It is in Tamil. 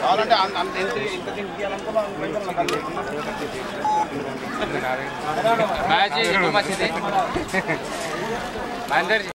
కావాలంటే అంత ఎంత ఎంత తినిపించాలనుకో మంచిది